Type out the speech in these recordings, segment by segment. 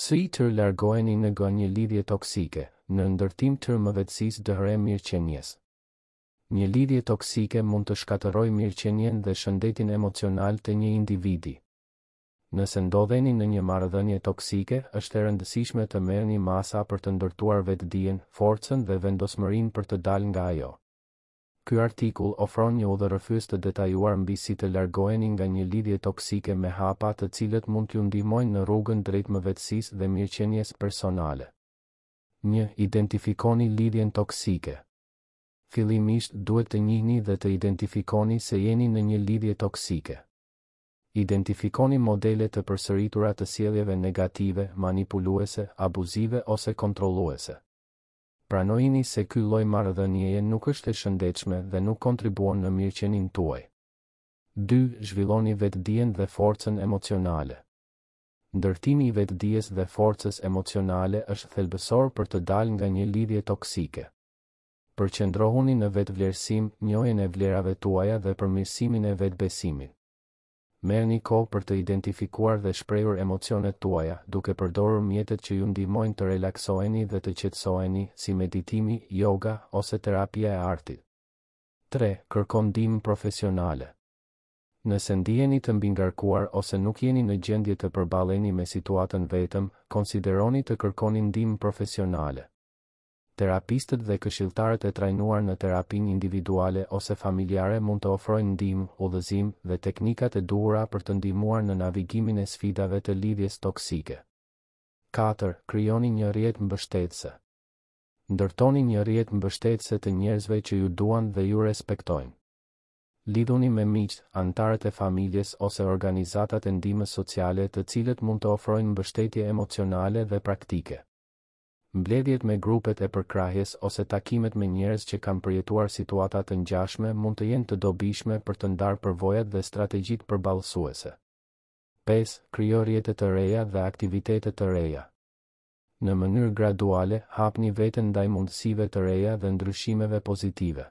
Si të largoheni nga një lidhje toksike, në ndërtim të mëvetësisë dhe mirëqenies. Një lidhje toksike mund të shkatërrojë mirëqenien dhe shëndetin emocional të një individi. Nëse ndodheni në një marrëdhënie toksike, është e rëndësishme të merrni masa për të ndërtuar vetëdijen, forcën dhe vendosmërinë për të dalë nga ajo. Ky artikull ofron një udhërrëfyes të detajuar mbi si të largoheni nga një lidhje toksike me hapa të cilët mund t'ju ndihmojnë në rrugën drejt mëvetësisë dhe mirëqenies personale. Një, Identifikoni lidhjen toksike. Fillimisht duhet të njihni dhe të identifikoni se jeni në një lidhje toksike. Identifikoni modele të përsëritura të sjelljeve negative, manipuluese, abuzive ose kontrolluese. Pranojini se ky lloj marrëdhënieje nuk është e shëndetshme dhe nuk kontribuon në mirëqenien tuaj. Dy, Zhvilloni vetëdijen dhe forcën emocionale. Ndërtimi i vetëdijes dhe forcës emocionale është thelbësor për të dalë nga një lidhje toksike. Përqendrohuni në vetëvlerësim, njohjen e vlerave tuaja dhe përmirësimin e vetëbesimit. Merrni kohë për të identifikuar dhe shprehur emocionet tuaja, duke përdorur mjetet që ju ndihmojnë të relaksoheni dhe të qetësoheni, si meditimi, yoga, ose terapia e artit. Tre, kërko ndihmë profesionale. Nëse ndiheni të mbingarkuar ose nuk jeni në gjendje të përballeni me situatën vetëm, konsideroni të kërkoni ndihmë profesionale. Terapistët dhe këshilltarët e trajnuar në terapinë individuale ose familjare mund të ofrojnë ndihmë, udhëzim, dhe teknikat e duhura për të ndihmuar në navigimin e sfidave të lidhjes toksike. Katër, Krijoni një rrjet mbështetëse. Ndërtoni një rrjet mbështetëse të njerëzve që ju duan dhe ju respektojnë. Lidhuni me miqtë, anëtarët e familjes ose organizatat e ndihmës sociale të cilët mund të ofrojnë mbështetje emocionale dhe praktike. Mbledhjet me grupet e përkrahjes ose takimet me njerëz që kanë përjetuar situata të ngjashme mund të jenë të dobishme për të ndarë përvojat dhe strategjitë përballësuese. Pesë, Krijo rrjete të reja dhe aktivitete të reja. Në mënyrë graduale, hapni veten ndaj mundësive të reja dhe ndryshimeve pozitive.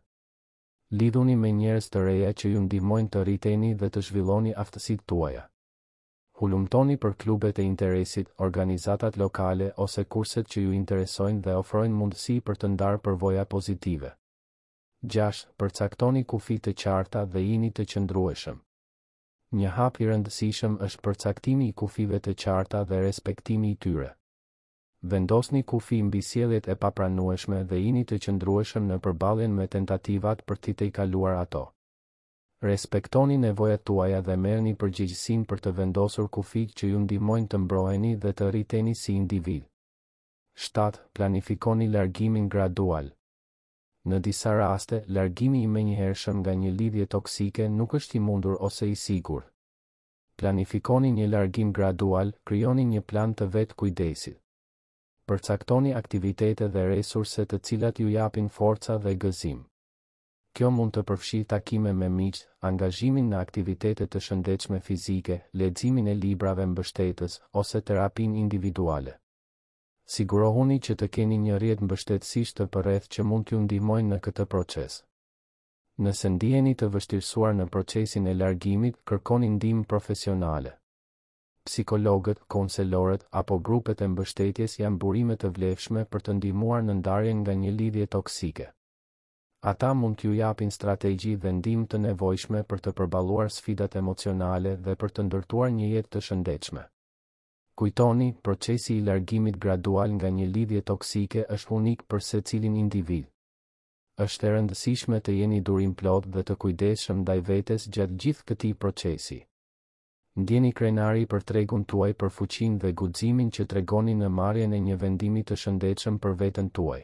Lidhuni me njerëz të reja që ju ndihmojnë të rriteni dhe të zhvilloni aftësitë tuaja. Hulumtoni për klubet e interesit, organizatat lokale ose kurset që ju interesojnë dhe ofrojnë mundësi për të ndarë përvoja pozitive. Gjashtë, përcaktoni kufij të qarta dhe jini të qëndrueshëm. Një hap i rëndësishëm është përcaktimi i kufijve të qarta dhe respektimi i tyre. Vendosni kufij mbi sjelljet e papranueshme dhe jini të qëndrueshëm në përballjen me tentativat për t'i tejkaluar ato. Respektoni nevojat tuaja dhe merrni përgjegjësinë për të vendosur kufijtë që ju ndihmojnë të mbroheni dhe të rriteni si individ. Shtat, planifikoni largimin gradual. Në disa raste, largimi i menjëhershëm nga një lidhje toksike nuk është i mundur ose i sigurt. Planifikoni një largim gradual, krijoni një plan të vetë-kujdesit. Përcaktoni aktivitete dhe resurse të cilat ju japin forca dhe gëzim. Kjo mund të përfshijë takime me miqtë, angazhimin në aktivitete të shëndetshme fizike, leximin e librave mbështetës, ose terapinë individuale. Sigurohuni që të keni një rrjet mbështetësish të përreth që mund t'ju ndihmojnë në këtë proces. Nëse ndiheni të vështirësuar në procesin e largimit, kërkoni ndihmë profesionale. Psikologët, konselorët, apo grupet e mbështetjes janë burime të vlefshme për të ndihmuar në ndarjen nga një lidhje toksike. Ata mund t'ju japin strategji dhe ndihmë të nevojshme për të përballuar sfidat emocionale dhe për të ndërtuar një jetë të shëndetshme. Kujtoni, procesi i largimit gradual nga një lidhje toksike është unik për secilin individ. Është e rëndësishme të jeni durimplotë dhe të kujdesshëm ndaj vetes gjatë gjithë këtij procesi. Ndjeni krenari për tregun tuaj për fuqinë dhe guximin që tregoni në marrjen e një vendimi të shëndetshëm për veten tuaj.